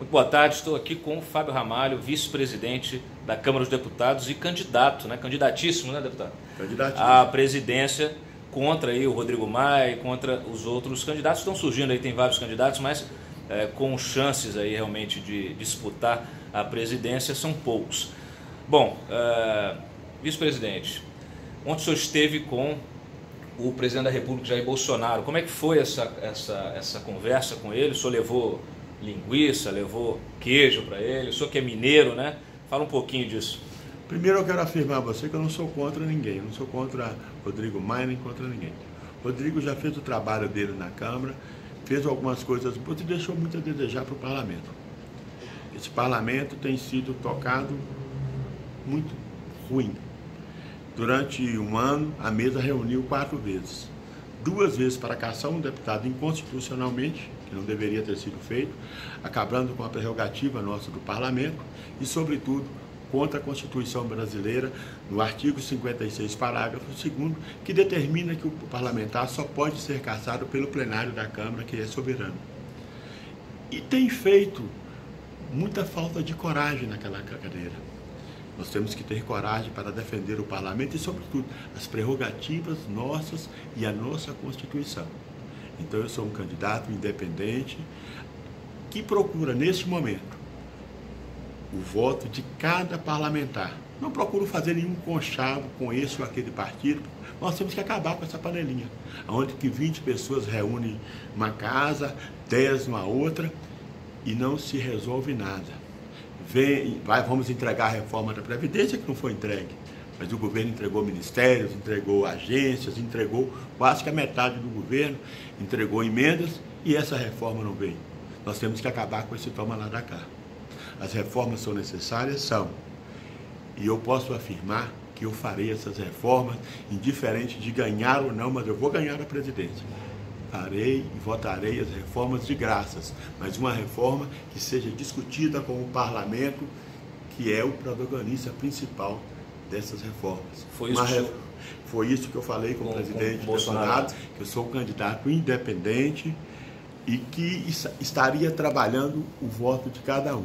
Muito boa tarde, estou aqui com o Fábio Ramalho, vice-presidente da Câmara dos Deputados e candidato, né? Candidatíssimo, né, deputado? Candidatíssimo. À presidência contra aí o Rodrigo Maia e contra os outros candidatos. Estão surgindo aí, tem vários candidatos, mas é, com chances aí realmente de disputar a presidência são poucos. Bom, é, vice-presidente, ontem o senhor esteve com o presidente da República, Jair Bolsonaro. Como é que foi essa, essa, essa conversa com ele? O senhor levou linguiça, levou queijo para ele. O senhor que é mineiro, né? Fala um pouquinho disso. Primeiro eu quero afirmar a você que eu não sou contra ninguém, eu não sou contra Rodrigo Maia nem contra ninguém. Rodrigo já fez o trabalho dele na Câmara, fez algumas coisas boas e deixou muito a desejar para o parlamento. Esse parlamento tem sido tocado muito ruim. Durante um ano, a mesa reuniu quatro vezes. Duas vezes para caçar um deputado inconstitucionalmente que não deveria ter sido feito, acabando com a prerrogativa nossa do parlamento e, sobretudo, contra a Constituição brasileira, no artigo 56, parágrafo 2, que determina que o parlamentar só pode ser cassado pelo plenário da Câmara, que é soberano. E tem feito muita falta de coragem naquela cadeira. Nós temos que ter coragem para defender o parlamento e, sobretudo, as prerrogativas nossas e a nossa Constituição. Então eu sou um candidato independente que procura, neste momento, o voto de cada parlamentar. Não procuro fazer nenhum conchavo com esse ou aquele partido. Nós temos que acabar com essa panelinha, onde que 20 pessoas reúnem uma casa, 10 uma outra, e não se resolve nada. Vem, vai, vamos entregar a reforma da Previdência que não foi entregue mas o governo entregou ministérios, entregou agências, entregou quase que a metade do governo, entregou emendas e essa reforma não veio. Nós temos que acabar com esse toma lá da cá. As reformas são necessárias? São. E eu posso afirmar que eu farei essas reformas, indiferente de ganhar ou não, mas eu vou ganhar a presidência. Farei e votarei as reformas de graças, mas uma reforma que seja discutida com o parlamento, que é o protagonista principal dessas reformas. Foi isso, re... Foi isso que eu falei com, com o presidente com Bolsonaro, que eu sou um candidato independente e que estaria trabalhando o voto de cada um,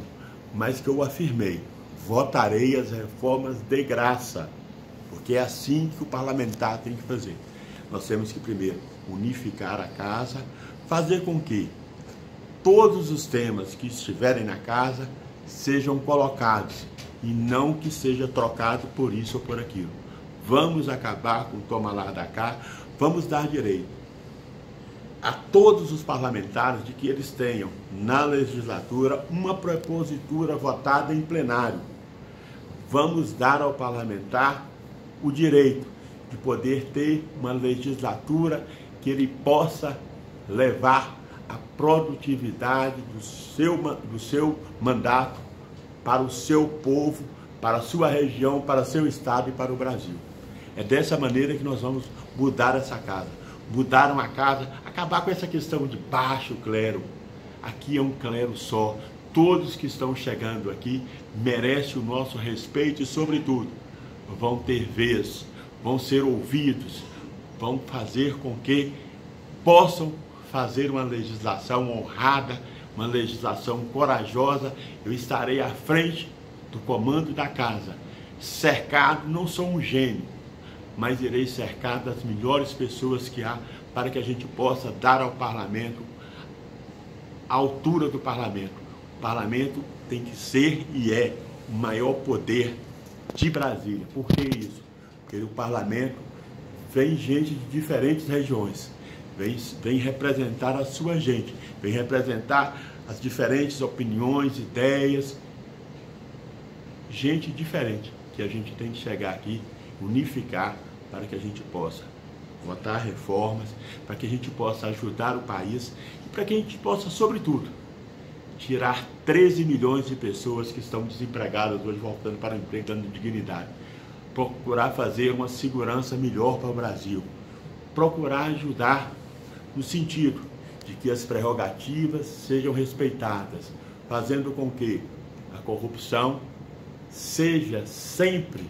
mas que eu afirmei, votarei as reformas de graça, porque é assim que o parlamentar tem que fazer. Nós temos que primeiro unificar a casa, fazer com que todos os temas que estiverem na casa sejam colocados e não que seja trocado por isso ou por aquilo. Vamos acabar com o toma lá da cá, vamos dar direito a todos os parlamentares de que eles tenham na legislatura uma propositura votada em plenário. Vamos dar ao parlamentar o direito de poder ter uma legislatura que ele possa levar a produtividade do seu, do seu mandato para o seu povo, para a sua região, para seu estado e para o Brasil. É dessa maneira que nós vamos mudar essa casa. Mudar uma casa, acabar com essa questão de baixo clero. Aqui é um clero só. Todos que estão chegando aqui merecem o nosso respeito e, sobretudo, vão ter vez, vão ser ouvidos, vão fazer com que possam fazer uma legislação honrada uma legislação corajosa, eu estarei à frente do comando da casa. Cercado, não sou um gênio, mas irei cercar das melhores pessoas que há para que a gente possa dar ao parlamento a altura do parlamento. O parlamento tem que ser e é o maior poder de Brasília. Por que isso? Porque o parlamento vem gente de diferentes regiões vem, vem representar a sua gente, vem representar as diferentes opiniões, ideias, gente diferente que a gente tem que chegar aqui, unificar para que a gente possa votar reformas, para que a gente possa ajudar o país e para que a gente possa, sobretudo, tirar 13 milhões de pessoas que estão desempregadas hoje voltando para o emprego dando dignidade. Procurar fazer uma segurança melhor para o Brasil. Procurar ajudar no sentido de que as prerrogativas sejam respeitadas, fazendo com que a corrupção seja sempre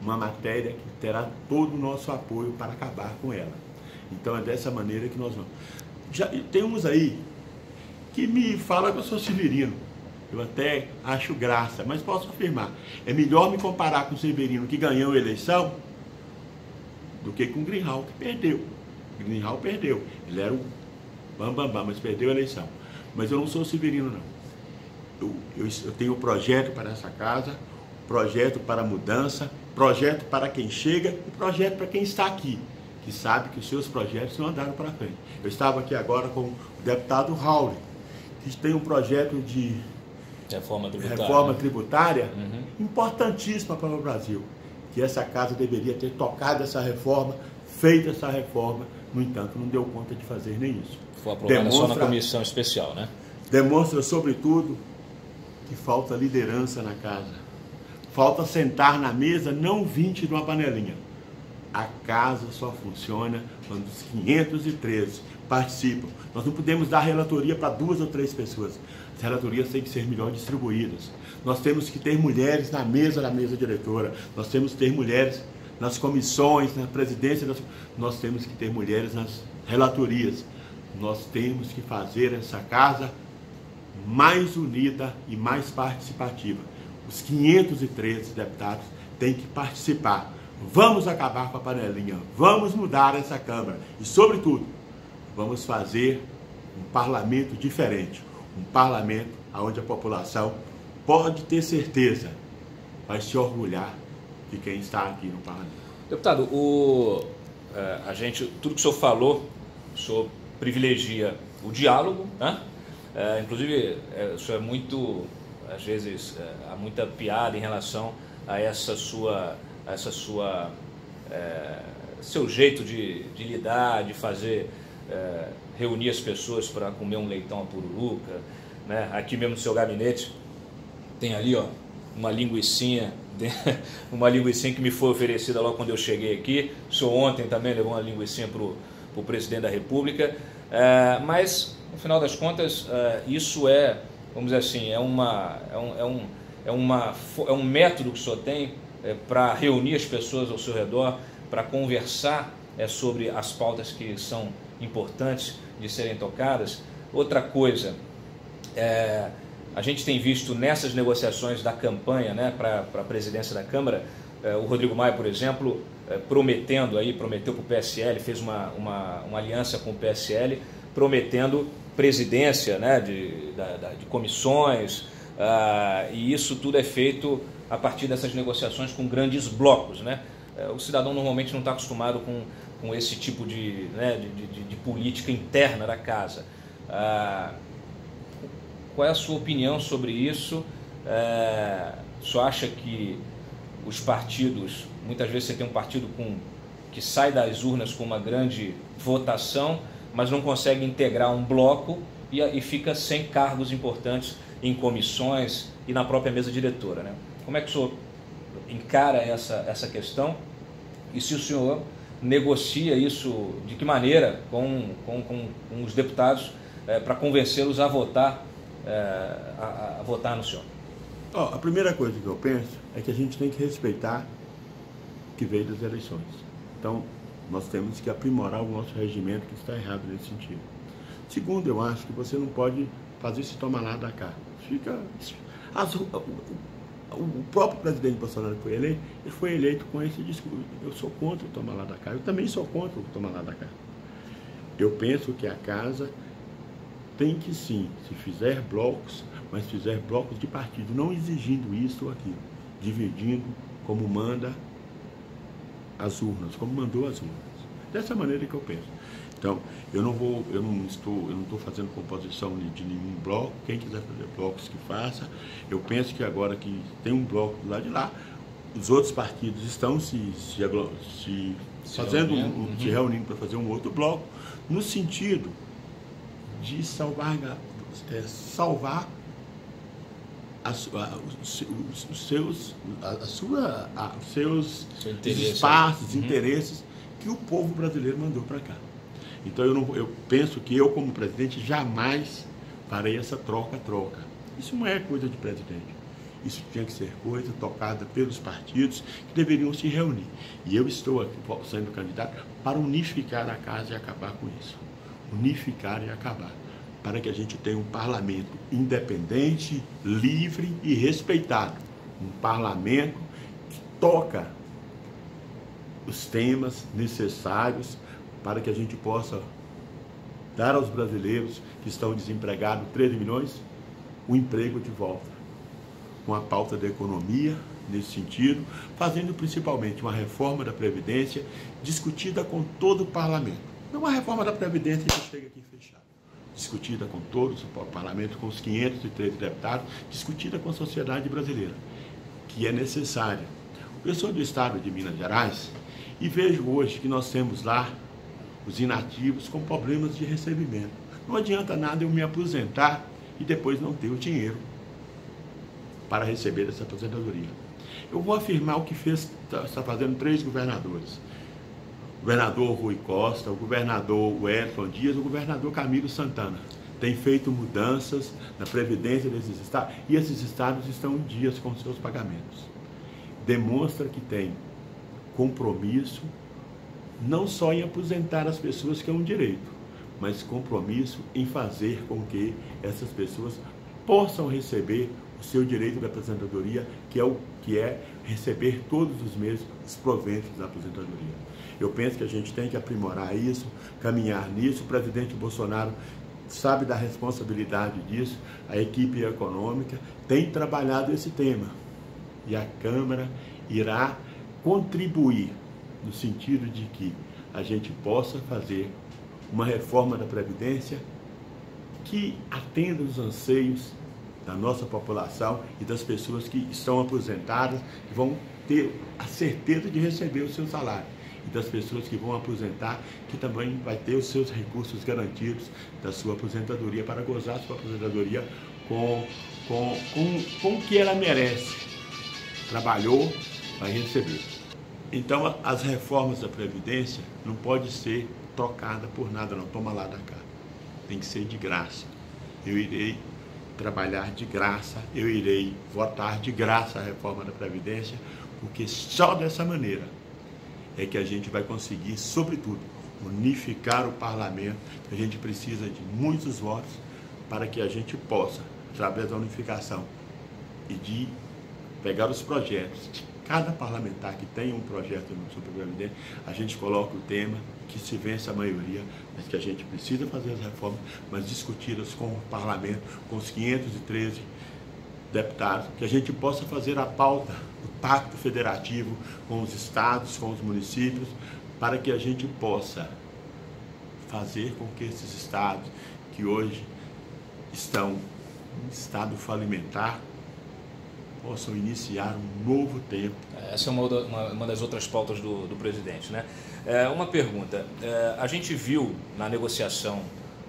uma matéria que terá todo o nosso apoio para acabar com ela. Então é dessa maneira que nós vamos. Já temos aí que me fala que eu sou severino. Eu até acho graça, mas posso afirmar, é melhor me comparar com o Severino que ganhou a eleição do que com o Greenhal que perdeu. O Greenhal perdeu. Ele era o bambambam, bam, bam, mas perdeu a eleição. Mas eu não sou Severino, não. Eu, eu, eu tenho um projeto para essa casa, projeto para a mudança, projeto para quem chega e projeto para quem está aqui, que sabe que os seus projetos não andaram para frente. Eu estava aqui agora com o deputado Raul, que tem um projeto de reforma tributária, reforma tributária uhum. importantíssima para o Brasil. Que essa casa deveria ter tocado essa reforma, feito essa reforma, no entanto, não deu conta de fazer nem isso. Foi aprovada demonstra, só na comissão especial, né? Demonstra, sobretudo, que falta liderança na casa. Falta sentar na mesa, não 20 numa panelinha. A casa só funciona quando os 513 participam. Nós não podemos dar relatoria para duas ou três pessoas. As relatorias têm que ser melhor distribuídas. Nós temos que ter mulheres na mesa da mesa diretora. Nós temos que ter mulheres nas comissões, na presidência. Das... Nós temos que ter mulheres nas relatorias. Nós temos que fazer essa casa mais unida e mais participativa. Os 513 deputados têm que participar. Vamos acabar com a panelinha. Vamos mudar essa Câmara. E, sobretudo, vamos fazer um parlamento diferente, um parlamento onde a população pode ter certeza, vai se orgulhar de quem está aqui no parlamento. Deputado, o, é, a gente, tudo que o senhor falou, o senhor privilegia o diálogo, né? É, inclusive, é, o senhor é muito, às vezes, é, há muita piada em relação a essa sua, a essa sua, é, seu jeito de, de lidar, de fazer é, reunir as pessoas para comer um leitão a pururuca, né? aqui mesmo no seu gabinete tem ali ó, uma linguiçinha, uma linguiçinha que me foi oferecida logo quando eu cheguei aqui, o senhor ontem também levou uma linguiçinha para o presidente da república, é, mas no final das contas é, isso é, vamos dizer assim, é, uma, é, um, é, um, é, uma, é um método que o senhor tem é, para reunir as pessoas ao seu redor, para conversar é, sobre as pautas que são importantes de serem tocadas. Outra coisa, é, a gente tem visto nessas negociações da campanha né, para a presidência da Câmara, é, o Rodrigo Maia, por exemplo, é, prometendo aí, prometeu para o PSL, fez uma, uma, uma, aliança com o PSL, prometendo presidência né, de, da, da, de comissões, uh, e isso tudo é feito a partir dessas negociações com grandes blocos. Né? É, o cidadão normalmente não está acostumado com com esse tipo de, né, de, de, de, política interna da casa. Ah, qual é a sua opinião sobre isso? É, senhor acha que os partidos, muitas vezes você tem um partido com, que sai das urnas com uma grande votação, mas não consegue integrar um bloco e, e fica sem cargos importantes em comissões e na própria mesa diretora. Né? Como é que o senhor encara essa, essa questão? E se o senhor negocia isso de que maneira com, com, com, com os deputados é, para convencê-los a votar é, a, a, votar no senhor? Oh, a primeira coisa que eu penso é que a gente tem que respeitar o que veio das eleições. Então, nós temos que aprimorar o nosso regimento que está errado nesse sentido. Segundo, eu acho que você não pode fazer se tomar lá da cá. Fica. As, o próprio presidente Bolsonaro foi eleito, ele foi eleito com esse discurso. Eu sou contra o tomar lá da cá. Eu também sou contra o tomar lá da cá. Eu penso que a casa tem que sim, se fizer blocos, mas fizer blocos de partido, não exigindo isso ou aquilo, dividindo como manda as urnas, como mandou as urnas. Dessa maneira que eu penso. Então, eu não vou, eu não estou, eu não estou fazendo composição de, de, nenhum bloco. Quem quiser fazer blocos que faça. Eu penso que agora que tem um bloco do lado de lá, os outros partidos estão se, se, se, se fazendo, reunindo, um, se reunindo para fazer um outro bloco, no sentido de salvar, é, salvar a, a, os, os, seus, a, a sua, os seus espaços, uhum. interesses que o povo brasileiro mandou para cá. Então eu, não, eu penso que eu, como presidente, jamais farei essa troca-troca. Isso não é coisa de presidente. Isso tinha que ser coisa tocada pelos partidos que deveriam se reunir. E eu estou aqui sendo candidato para unificar a casa e acabar com isso. Unificar e acabar. para que a gente tenha um parlamento independente, livre e respeitado. Um parlamento que toca os temas necessários para que a gente possa dar aos brasileiros que estão desempregados, 13 milhões, o um emprego de volta. Com a pauta da economia, nesse sentido, fazendo principalmente uma reforma da Previdência discutida com todo o parlamento. Não uma reforma da Previdência que chega aqui fechado. Discutida com todos o parlamento, com os 513 deputados, discutida com a sociedade brasileira, que é necessária. Eu sou do estado de Minas Gerais e vejo hoje que nós temos lá os inativos com problemas de recebimento. Não adianta nada eu me aposentar e depois não ter o dinheiro para receber essa aposentadoria. Eu vou afirmar o que fez, está tá fazendo três governadores. O governador Rui Costa, o governador Wellington Dias, o governador Camilo Santana. Tem feito mudanças na previdência desses estados e esses estados estão em dias com seus pagamentos. Demonstra que tem compromisso não só em aposentar as pessoas que é um direito, mas compromisso em fazer com que essas pessoas possam receber o seu direito de aposentadoria, que é o que é receber todos os meses os proventos da aposentadoria. Eu penso que a gente tem que aprimorar isso, caminhar nisso. O presidente Bolsonaro sabe da responsabilidade disso. A equipe econômica tem trabalhado esse tema. E a Câmara irá contribuir no sentido de que a gente possa fazer uma reforma da Previdência que atenda os anseios da nossa população e das pessoas que estão aposentadas, que vão ter a certeza de receber o seu salário. E das pessoas que vão aposentar, que também vai ter os seus recursos garantidos da sua aposentadoria para gozar sua aposentadoria com, com, com, com o que ela merece. Trabalhou, vai receber. Então, as reformas da Previdência não pode ser trocada por nada, não. Toma lá da cá. Tem que ser de graça. Eu irei trabalhar de graça, eu irei votar de graça a reforma da Previdência, porque só dessa maneira é que a gente vai conseguir, sobretudo, unificar o parlamento. A gente precisa de muitos votos para que a gente possa, através da unificação e de pegar os projetos cada parlamentar que tem um projeto no Superprevidência, a gente coloca o tema, que se vence a maioria, mas que a gente precisa fazer as reformas, mas discutidas com o parlamento, com os 513 deputados, que a gente possa fazer a pauta do pacto federativo com os estados, com os municípios, para que a gente possa fazer com que esses estados que hoje estão em estado falimentar possam iniciar um novo tempo. Essa é uma, uma, uma das outras pautas do, do presidente. Né? É, uma pergunta: é, a gente viu na negociação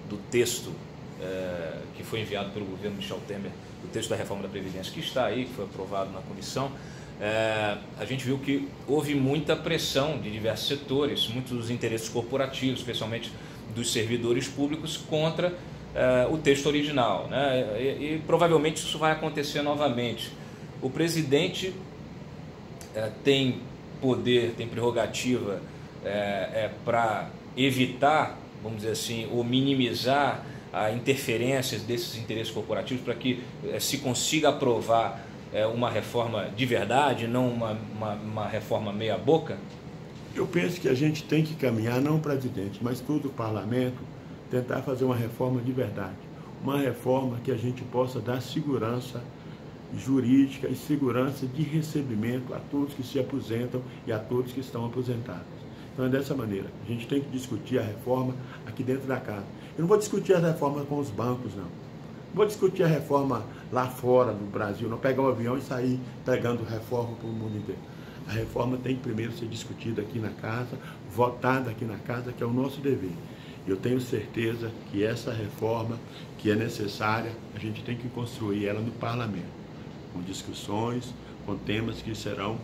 do texto é, que foi enviado pelo governo Michel Temer, o texto da reforma da Previdência, que está aí, que foi aprovado na comissão. É, a gente viu que houve muita pressão de diversos setores, muitos interesses corporativos, especialmente dos servidores públicos, contra é, o texto original. Né? E, e, provavelmente isso vai acontecer novamente o presidente é, tem poder, tem prerrogativa é, é, para evitar, vamos dizer assim, ou minimizar a interferências desses interesses corporativos para que é, se consiga aprovar é, uma reforma de verdade, não uma, uma, uma reforma meia-boca? Eu penso que a gente tem que caminhar, não presidente, mas todo o parlamento, tentar fazer uma reforma de verdade. Uma reforma que a gente possa dar segurança jurídica e segurança de recebimento a todos que se aposentam e a todos que estão aposentados. Então é dessa maneira. A gente tem que discutir a reforma aqui dentro da casa. Eu não vou discutir a reforma com os bancos, não. Não vou discutir a reforma lá fora do Brasil, não pegar um avião e sair pegando reforma para o mundo inteiro. A reforma tem que primeiro ser discutida aqui na casa, votada aqui na casa, que é o nosso dever. Eu tenho certeza que essa reforma, que é necessária, a gente tem que construir ela no parlamento com discussões, com temas que serão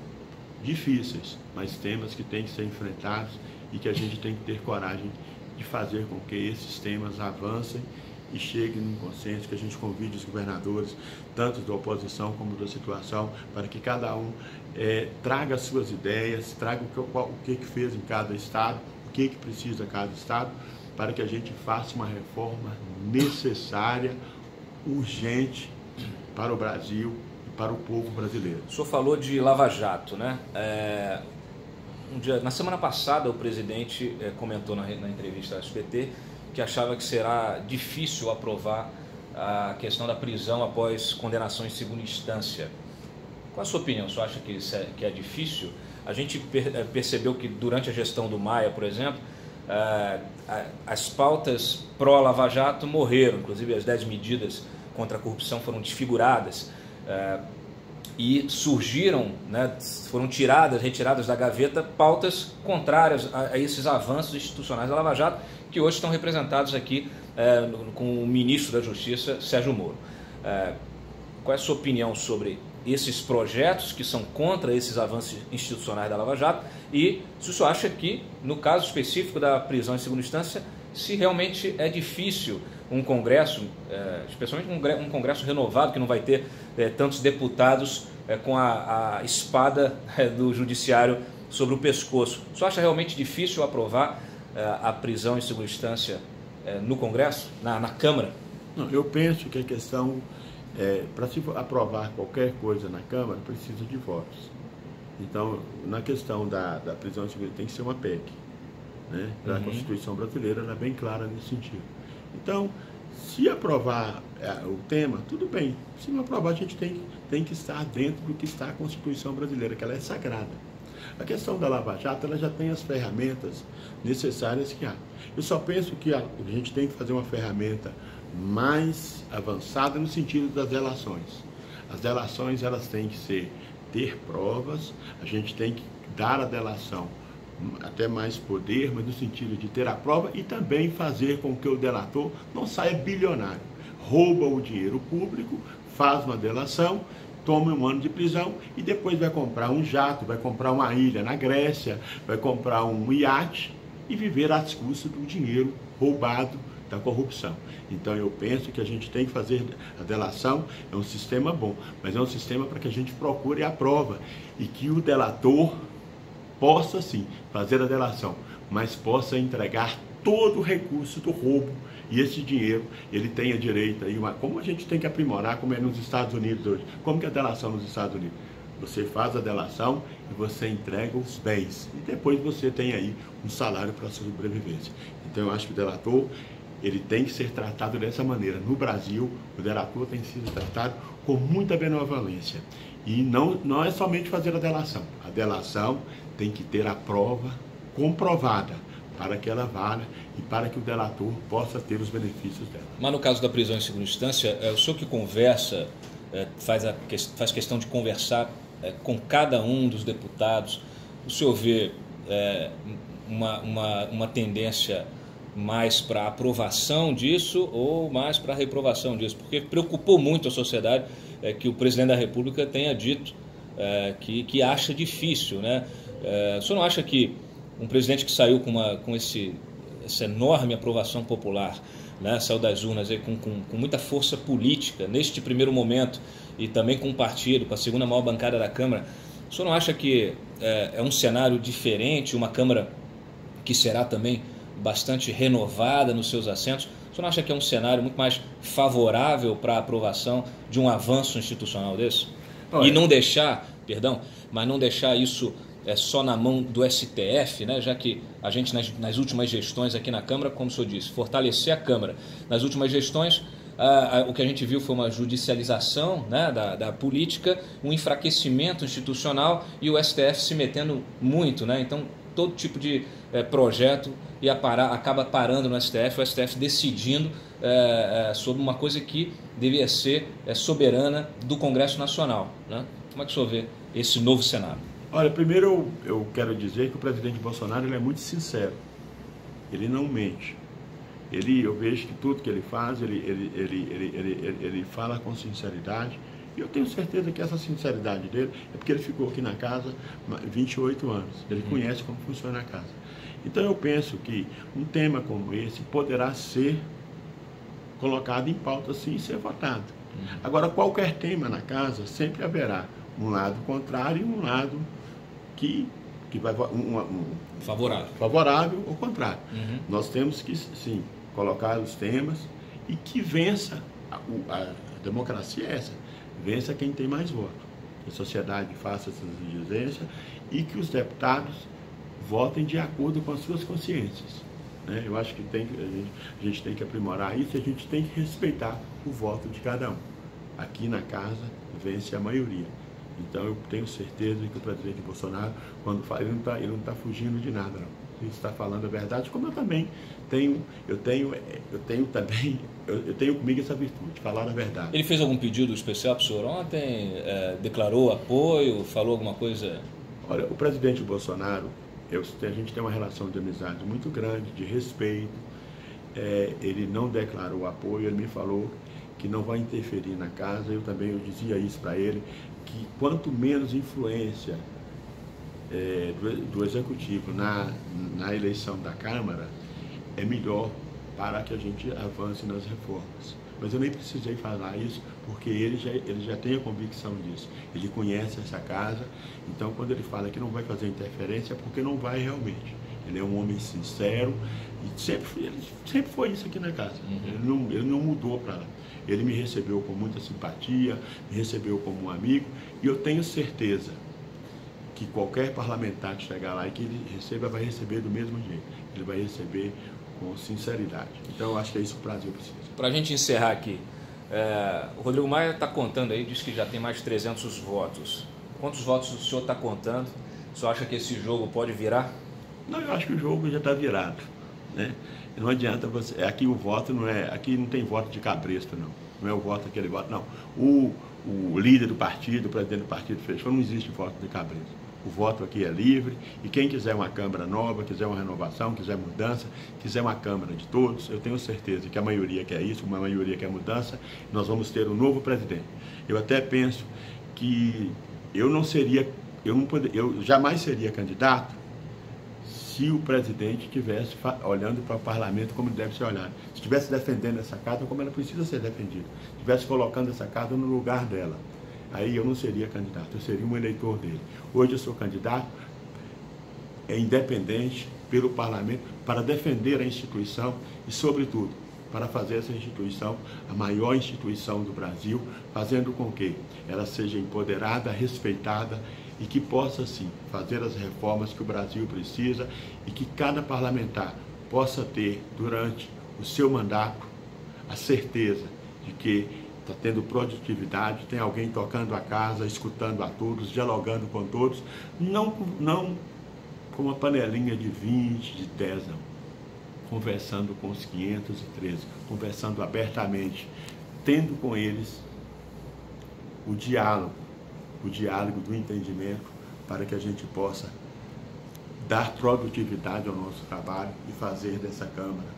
difíceis, mas temas que têm que ser enfrentados e que a gente tem que ter coragem de fazer com que esses temas avancem e cheguem num consenso, que a gente convide os governadores, tanto da oposição como da situação, para que cada um é, traga as suas ideias, traga o que, o que, que fez em cada estado, o que, que precisa cada estado, para que a gente faça uma reforma necessária, urgente para o Brasil para o povo brasileiro. O senhor falou de Lava Jato, né? É, um dia, na semana passada, o presidente é, comentou na, na entrevista à SBT que achava que será difícil aprovar a questão da prisão após condenação em segunda instância. Qual a sua opinião? Você acha que, é, que é difícil? A gente per, é, percebeu que durante a gestão do Maia, por exemplo, é, as pautas pró-Lava Jato morreram, inclusive as 10 medidas contra a corrupção foram desfiguradas é, e surgiram, né, foram tiradas, retiradas da gaveta pautas contrárias a, a esses avanços institucionais da Lava Jato que hoje estão representados aqui é, com o ministro da Justiça, Sérgio Moro. É, qual é a sua opinião sobre esses projetos que são contra esses avanços institucionais da Lava Jato e se o senhor acha que, no caso específico da prisão em segunda instância, se realmente é difícil um Congresso, é, especialmente um Congresso renovado, que não vai ter é, tantos deputados é, com a, a espada do Judiciário sobre o pescoço. O senhor acha realmente difícil aprovar a prisão em segunda instância no Congresso, na, na Câmara? Não, eu penso que a questão, é, para se aprovar qualquer coisa na Câmara, precisa de votos. Então, na questão da, da prisão em segunda tem que ser uma PEC. Né? Uhum. A Constituição brasileira ela é bem clara nesse sentido. Então, se aprovar é, o tema, tudo bem. Se não aprovar, a gente tem, tem que estar dentro do que está a Constituição brasileira, que ela é sagrada. A questão da Lava Jato, ela já tem as ferramentas necessárias que há. Eu só penso que a, gente tem que fazer uma ferramenta mais avançada no sentido das delações. As delações, elas têm que ser, ter provas, a gente tem que dar a delação até mais poder, mas no sentido de ter a prova e também fazer com que o delator não saia bilionário. Rouba o dinheiro público, faz uma delação tome um ano de prisão e depois vai comprar um jato, vai comprar uma ilha na Grécia, vai comprar um iate e viver às custas do dinheiro roubado da corrupção. Então eu penso que a gente tem que fazer a delação, é um sistema bom, mas é um sistema para que a gente procure a prova e que o delator possa sim fazer a delação, mas possa entregar todo o recurso do roubo e esse dinheiro ele tenha direito aí, como a gente tem que aprimorar, como é nos Estados Unidos hoje. Como que é a delação nos Estados Unidos? Você faz a delação e você entrega os bens. E depois você tem aí um salário para a sobrevivência. Então eu acho que o delator ele tem que ser tratado dessa maneira. No Brasil, o delator tem sido tratado com muita benevolência. E não, não é somente fazer a delação. A delação tem que ter a prova comprovada para que ela valha e para que o delator possa ter os benefícios dela. Mas no caso da prisão em segunda instância, é o senhor que conversa, é, faz, a, faz questão de conversar é, com cada um dos deputados, o senhor vê é, uma, uma, uma tendência mais para aprovação disso ou mais para reprovação disso? Porque preocupou muito a sociedade é, que o presidente da República tenha dito é, que, que acha difícil. Né? É, o senhor não acha que um presidente que saiu com, uma, com esse, essa enorme aprovação popular, né, saiu das urnas aí com, com, com, muita força política neste primeiro momento e também com o partido, com a segunda maior bancada da Câmara, o senhor não acha que é, é um cenário diferente, uma Câmara que será também bastante renovada nos seus assentos? O senhor não acha que é um cenário muito mais favorável para a aprovação de um avanço institucional desse? Olha. E não deixar, perdão, mas não deixar isso é só na mão do STF, né? já que a gente, nas, nas, últimas gestões aqui na Câmara, como o senhor disse, fortalecer a Câmara. Nas últimas gestões, ah, ah, o que a gente viu foi uma judicialização né, da, da, política, um enfraquecimento institucional e o STF se metendo muito. Né? Então, todo tipo de é, projeto ia parar, acaba parando no STF, o STF decidindo é, é, sobre uma coisa que devia ser soberana do Congresso Nacional. Né? Como é que o senhor vê esse novo cenário? Olha, primeiro eu, eu quero dizer que o presidente Bolsonaro ele é muito sincero. Ele não mente. Ele, eu vejo que tudo que ele faz, ele, ele, ele, ele, ele, ele fala com sinceridade. E eu tenho certeza que essa sinceridade dele é porque ele ficou aqui na casa 28 anos. Ele uhum. conhece como funciona a casa. Então eu penso que um tema como esse poderá ser colocado em pauta sim e ser votado. Uhum. Agora, qualquer tema na casa sempre haverá um lado contrário e um lado que que vai um, um, favorável, favorável ou contrário. Uhum. Nós temos que sim colocar os temas e que vença a, a democracia é essa, vença quem tem mais voto. Que a sociedade faça essas exigências e que os deputados votem de acordo com as suas consciências. Né? Eu acho que tem, a, gente, a gente tem que aprimorar isso e a gente tem que respeitar o voto de cada um. Aqui na casa vence a maioria. Então eu tenho certeza que o presidente Bolsonaro, quando fala, ele não está tá fugindo de nada, não. Ele está falando a verdade, como eu também tenho, eu tenho, eu tenho também, eu, eu tenho comigo essa virtude, falar a verdade. Ele fez algum pedido especial para o senhor ontem? É, declarou apoio? Falou alguma coisa? Olha, o presidente Bolsonaro, eu, a gente tem uma relação de amizade muito grande, de respeito. É, ele não declarou apoio, ele me falou que não vai interferir na casa. Eu também eu dizia isso para ele, que quanto menos influência é, do, do, executivo na, na eleição da Câmara, é melhor para que a gente avance nas reformas. Mas eu nem precisei falar isso, porque ele já, ele já tem a convicção disso. Ele conhece essa casa, então quando ele fala que não vai fazer interferência, é porque não vai realmente. Ele é um homem sincero e sempre, ele sempre foi isso aqui na casa. Uhum. Ele, não, ele não mudou para lá. Ele me recebeu com muita simpatia, me recebeu como um amigo e eu tenho certeza que qualquer parlamentar que chegar lá e que ele receba, vai receber do mesmo jeito. Ele vai receber com sinceridade. Então eu acho que é isso que o Brasil precisa. Para a gente encerrar aqui, é, o Rodrigo Maia está contando aí, diz que já tem mais de 300 votos. Quantos votos o senhor está contando? O senhor acha que esse jogo pode virar? Não, eu acho que o jogo já está virado. Né? Não adianta você. Aqui o voto não é. Aqui não tem voto de cabresto, não. Não é o voto aquele voto, não. O, o líder do partido, o presidente do partido fechou, não existe voto de cabresto. O voto aqui é livre e quem quiser uma Câmara nova, quiser uma renovação, quiser mudança, quiser uma Câmara de todos, eu tenho certeza que a maioria quer isso, uma maioria quer mudança, nós vamos ter um novo presidente. Eu até penso que eu não seria, eu, não poder, eu jamais seria candidato se o presidente estivesse olhando para o parlamento como deve ser olhado. Se estivesse defendendo essa casa como ela precisa ser defendida. Estivesse colocando essa casa no lugar dela. Aí eu não seria candidato, eu seria um eleitor dele. Hoje eu sou candidato, é independente pelo parlamento, para defender a instituição e, sobretudo, para fazer essa instituição a maior instituição do Brasil, fazendo com que ela seja empoderada, respeitada e que possa sim fazer as reformas que o Brasil precisa e que cada parlamentar possa ter durante o seu mandato a certeza de que está tendo produtividade, tem alguém tocando a casa, escutando a todos, dialogando com todos, não, não com uma panelinha de 20, de 10, não. Conversando com os 513, conversando abertamente, tendo com eles o diálogo, o diálogo do entendimento para que a gente possa dar produtividade ao nosso trabalho e fazer dessa Câmara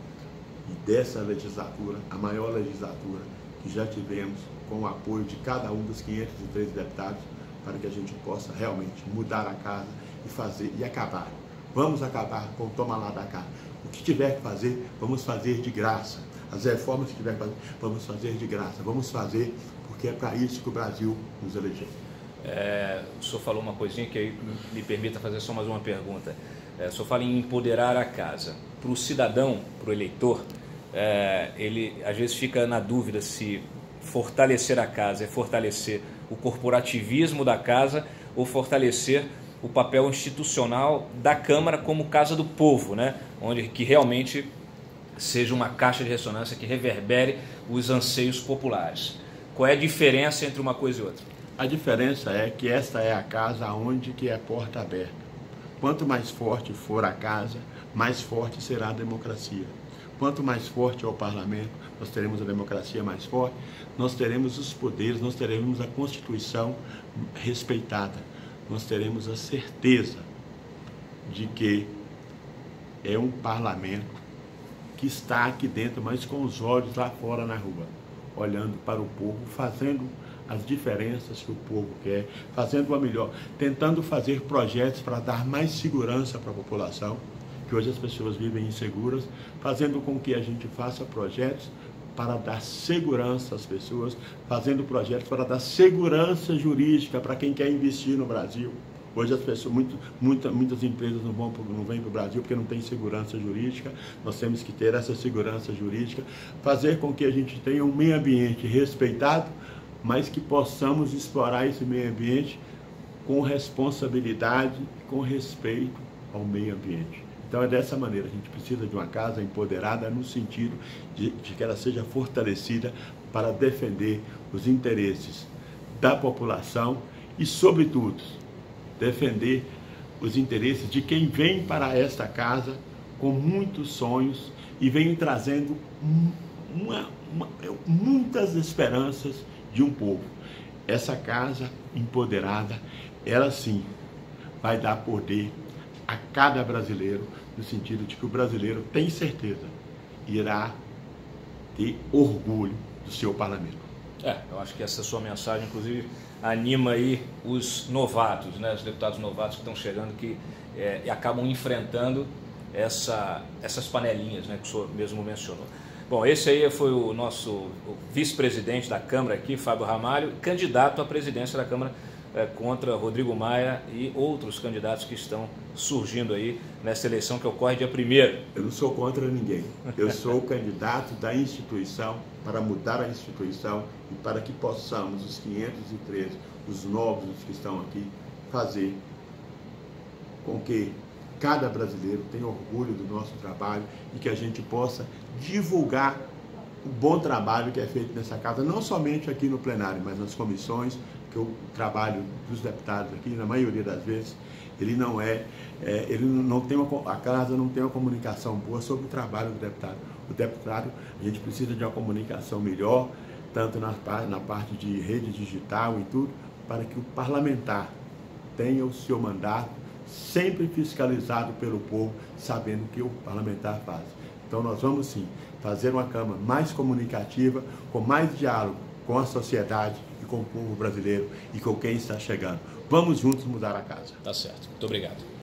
e dessa legislatura a maior legislatura que já tivemos com o apoio de cada um dos 503 deputados para que a gente possa realmente mudar a casa e fazer e acabar. Vamos acabar com o toma lá da cá. O que tiver que fazer, vamos fazer de graça. As reformas que tiver que fazer, vamos fazer de graça. Vamos fazer porque é para isso que o Brasil nos elegeu. É, o senhor falou uma coisinha que aí me permita fazer só mais uma pergunta. É, o senhor fala em empoderar a casa. Para o cidadão, para o eleitor, é, ele às vezes fica na dúvida se fortalecer a casa é fortalecer o corporativismo da casa ou fortalecer o papel institucional da Câmara como casa do povo, né? onde que realmente seja uma caixa de ressonância que reverbere os anseios populares. Qual é a diferença entre uma coisa e outra? A diferença é que esta é a casa onde que é porta aberta. Quanto mais forte for a casa, mais forte será a democracia. Quanto mais forte é o parlamento, nós teremos a democracia mais forte, nós teremos os poderes, nós teremos a Constituição respeitada, nós teremos a certeza de que é um parlamento que está aqui dentro, mas com os olhos lá fora na rua, olhando para o povo, fazendo as diferenças que o povo quer, fazendo uma melhor, tentando fazer projetos para dar mais segurança para a população, que hoje as pessoas vivem inseguras, fazendo com que a gente faça projetos para dar segurança às pessoas, fazendo projetos para dar segurança jurídica para quem quer investir no Brasil. Hoje as pessoas, muito, muita, muitas empresas não, vão, não vêm para o Brasil porque não tem segurança jurídica. Nós temos que ter essa segurança jurídica, fazer com que a gente tenha um meio ambiente respeitado, mas que possamos explorar esse meio ambiente com responsabilidade, com respeito ao meio ambiente. Então é dessa maneira, a gente precisa de uma casa empoderada no sentido de, de que ela seja fortalecida para defender os interesses da população e, sobretudo, defender os interesses de quem vem para esta casa com muitos sonhos e vem trazendo uma, uma, muitas esperanças de um povo. Essa casa empoderada, ela sim vai dar poder a cada brasileiro, no sentido de que o brasileiro tem certeza irá ter orgulho do seu parlamento. É, eu acho que essa sua mensagem, inclusive, anima aí os novatos, né, os deputados novatos que estão chegando que é, acabam enfrentando essa, essas panelinhas né, que o senhor mesmo mencionou. Bom, esse aí foi o nosso vice-presidente da Câmara aqui, Fábio Ramalho, candidato à presidência da Câmara é, contra Rodrigo Maia e outros candidatos que estão surgindo aí nessa eleição que ocorre dia 1 Eu não sou contra ninguém. Eu sou o candidato da instituição para mudar a instituição e para que possamos, os 513, os novos que estão aqui, fazer com que cada brasileiro tenha orgulho do nosso trabalho e que a gente possa divulgar o bom trabalho que é feito nessa casa, não somente aqui no plenário, mas nas comissões, que o trabalho dos deputados aqui, na maioria das vezes, ele não é, é ele não tem uma, a casa não tem uma comunicação boa sobre o trabalho do deputado. O deputado, a gente precisa de uma comunicação melhor, tanto na, na parte de rede digital e tudo, para que o parlamentar tenha o seu mandato sempre fiscalizado pelo povo, sabendo o que o parlamentar faz. Então nós vamos sim fazer uma Câmara mais comunicativa, com mais diálogo com a sociedade e com o povo brasileiro e com quem está chegando. Vamos juntos mudar a casa. Tá certo. Muito obrigado.